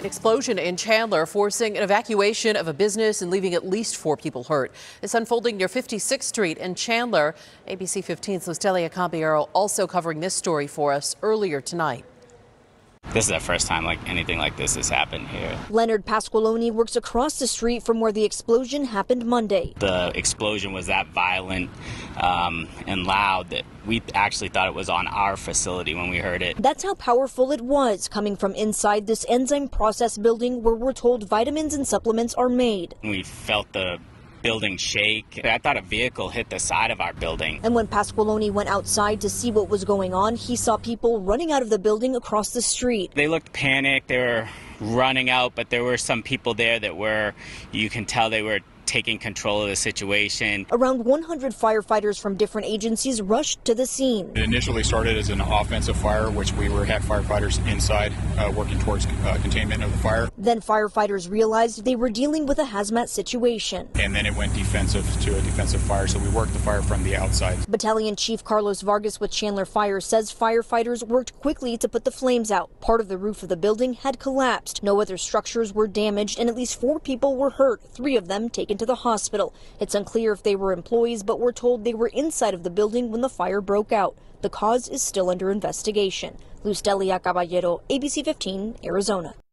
An explosion in Chandler forcing an evacuation of a business and leaving at least four people hurt. It's unfolding near 56th Street in Chandler. ABC 15's Lustelia Campiero also covering this story for us earlier tonight. This is the first time like anything like this has happened here. Leonard Pasqualoni works across the street from where the explosion happened Monday. The explosion was that violent um, and loud that we actually thought it was on our facility when we heard it. That's how powerful it was coming from inside this enzyme process building where we're told vitamins and supplements are made. We felt the building shake. I thought a vehicle hit the side of our building. And when Pasqualoni went outside to see what was going on, he saw people running out of the building across the street. They looked panicked. They were running out, but there were some people there that were, you can tell they were taking control of the situation. Around 100 firefighters from different agencies rushed to the scene. It initially started as an offensive fire, which we were had firefighters inside uh, working towards uh, containment of the fire. Then firefighters realized they were dealing with a hazmat situation. And then it went defensive to a defensive fire, so we worked the fire from the outside. Battalion Chief Carlos Vargas with Chandler Fire says firefighters worked quickly to put the flames out. Part of the roof of the building had collapsed. No other structures were damaged, and at least four people were hurt, three of them taken to the hospital. It's unclear if they were employees, but we're told they were inside of the building when the fire broke out. The cause is still under investigation. Lustelia Caballero, ABC 15, Arizona.